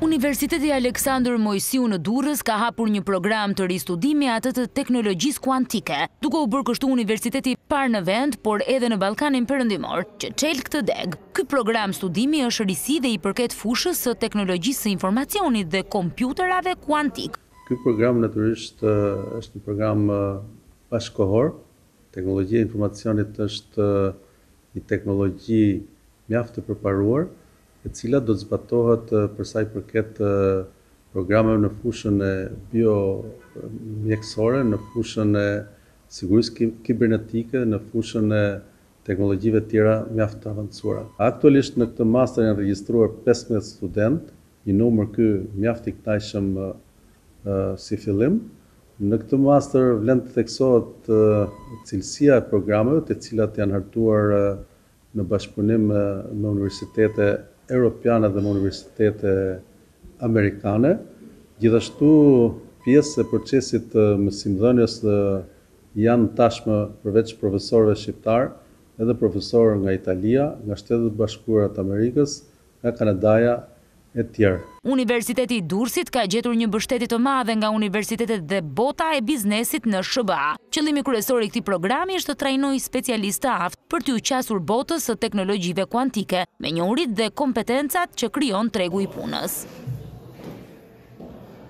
Universiteti Aleksandër Moisiu në Durrës ka hapur një program të ri studimi atë të teknologjisë kuantike, duke u bërë kështu universiteti i parë në vend, por edhe në Ballkanin Perëndimor, që çel këtë degë. Ky program studimi është risi dhe i përket fushës së teknologjisë së informacionit dhe kompjuterave kuantikë. Ky program natyrisht është një program bashkëkohor, teknologjia e informacionit është një teknologji mjaft të përparuar, e cila do të zbatohet për sa i përket programeve në fushën e biomjekësore, në fushën e sigurisë kibernetike, në fushën e teknologjive tjera mjaft të avancuara. Aktualisht në këtë master janë regjistruar pesëmbëdhjetë studentë, një numër ky mjaft i kënaqshëm si fillim, Në këtë master vlen të theksohet cilësia e programeve të cilat janë hartuar në bashkëpunim me universitete europiane dhe me universitete amerikane. Gjithashtu pjesë e procesit të mësimdhënies janë tashmë përveç profesorëve shqiptarë edhe profesorë nga Italia, nga Shtetet e Bashkuara të Amerikës nga Kanadaja etj. Universiteti i Durrësit ka gjetur një mbështetje të madhe nga universitetet dhe bota e biznesit në SHBA. Qëllimi kryesor i këtij programi është të trajnojë specialistë të aftë për t'iu qasur botës së teknologjive kuantike, me njohuritë dhe kompetencat që krijon tregu i punës.